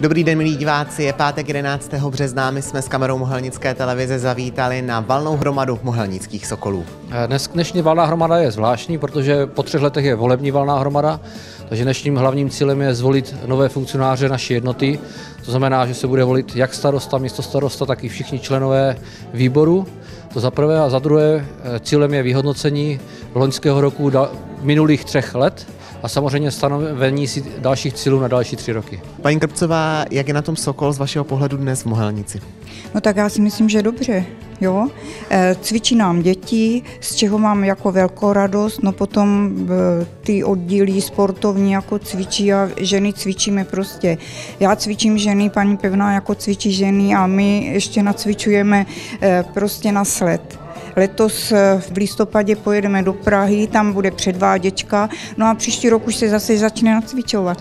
Dobrý den, milí diváci, je pátek 11. března, my jsme s kamerou Mohelnické televize zavítali na valnou hromadu mohelnických sokolů. Dnes, dnešní valná hromada je zvláštní, protože po třech letech je volební valná hromada, takže dnešním hlavním cílem je zvolit nové funkcionáře naší jednoty. To znamená, že se bude volit jak starosta, místo starosta, tak i všichni členové výboru. To za prvé a za druhé cílem je vyhodnocení loňského roku minulých třech let a samozřejmě stanovení si dalších cílů na další tři roky. Paní Krpcová, jak je na tom Sokol z vašeho pohledu dnes v Mohelnici? No tak já si myslím, že dobře. Jo? E, cvičí nám děti, z čeho mám jako velkou radost, no potom e, ty oddíly sportovní jako cvičí a ženy cvičíme prostě. Já cvičím ženy, paní Pevná jako cvičí ženy a my ještě nacvičujeme e, prostě na sled. Letos eh, v listopadě pojedeme do Prahy, tam bude předváděčka, no a příští rok už se zase začne nacvičovat.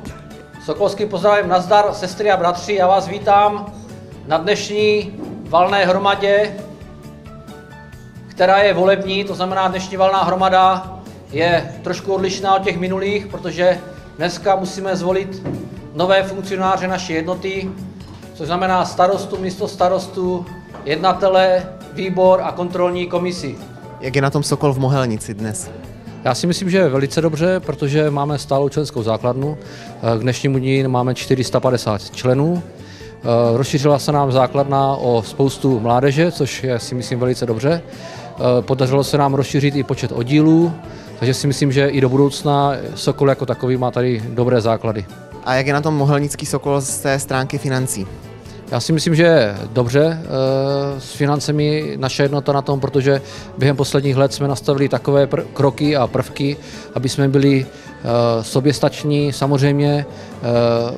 Sokolský pozdravím, nazdar, sestry a bratři, já vás vítám na dnešní valné hromadě, která je volební, to znamená dnešní valná hromada je trošku odlišná od těch minulých, protože dneska musíme zvolit nové funkcionáře naší jednoty, což znamená starostu, místo starostu, jednatele, výbor a kontrolní komisi. Jak je na tom Sokol v Mohelnici dnes? Já si myslím, že je velice dobře, protože máme stálou členskou základnu. K dnešnímu dní máme 450 členů. Rozšířila se nám základna o spoustu mládeže, což je si myslím velice dobře. Podařilo se nám rozšířit i počet oddílů, takže si myslím, že i do budoucna Sokol jako takový má tady dobré základy. A jak je na tom Mohelnický Sokol z té stránky financí? Já si myslím, že dobře eh, s financemi naše jednota na tom, protože během posledních let jsme nastavili takové kroky a prvky, aby jsme byli eh, soběstační. Samozřejmě eh,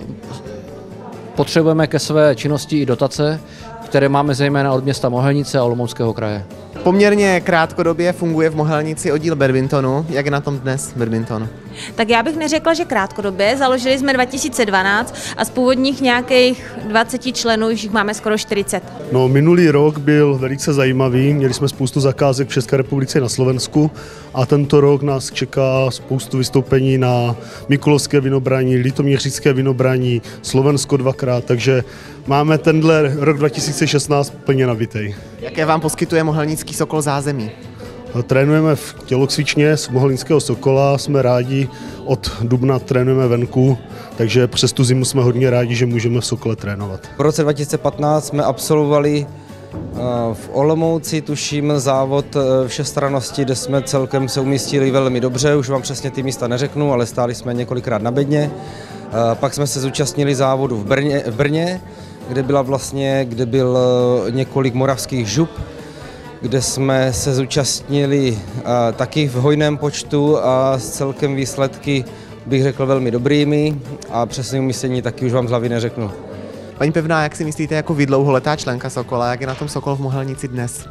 potřebujeme ke své činnosti i dotace, které máme zejména od města Mohelnice a Olomouckého kraje. Poměrně krátkodobě funguje v Mohelnici oddíl badmintonu. Jak je na tom dnes badminton? Tak já bych neřekla, že krátkodobě. Založili jsme 2012 a z původních nějakých 20 členů už jich máme skoro 40. No, minulý rok byl velice zajímavý. Měli jsme spoustu zakázek v České republice na Slovensku a tento rok nás čeká spoustu vystoupení na Mikulovské vinobraní, Litoměřické vinobraní, Slovensko dvakrát, takže máme tenhle rok 2016 plně nabitý. Jaké vám poskytuje Mohelnický Sokol zázemí? Trénujeme v tělocvičně z Mohelnického Sokola, jsme rádi, od dubna trénujeme venku, takže přes tu zimu jsme hodně rádi, že můžeme v Sokole trénovat. V roce 2015 jsme absolvovali v Olomouci tuším závod všestranosti, kde jsme celkem se umístili velmi dobře, už vám přesně ty místa neřeknu, ale stáli jsme několikrát na bedně. Pak jsme se zúčastnili závodu v Brně, v Brně kde byla vlastně, kde byl několik moravských žup, kde jsme se zúčastnili taky v hojném počtu a s celkem výsledky bych řekl velmi dobrými a přesně umístění taky už vám z hlavy neřeknu. Paní Pevná, jak si myslíte jako vy dlouholetá členka Sokola, jak je na tom Sokol v Mohelnici dnes?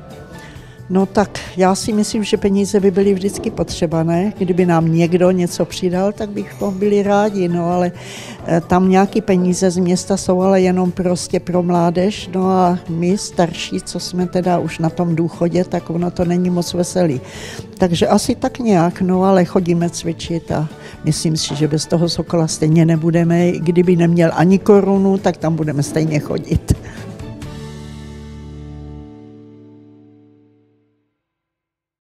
No tak já si myslím, že peníze by byly vždycky potřeba, ne? Kdyby nám někdo něco přidal, tak bychom byli rádi, no ale eh, tam nějaký peníze z města jsou, ale jenom prostě pro mládež, no a my starší, co jsme teda už na tom důchodě, tak ono to není moc veselý. Takže asi tak nějak, no ale chodíme cvičit a myslím si, že bez toho Sokola stejně nebudeme, kdyby neměl ani korunu, tak tam budeme stejně chodit.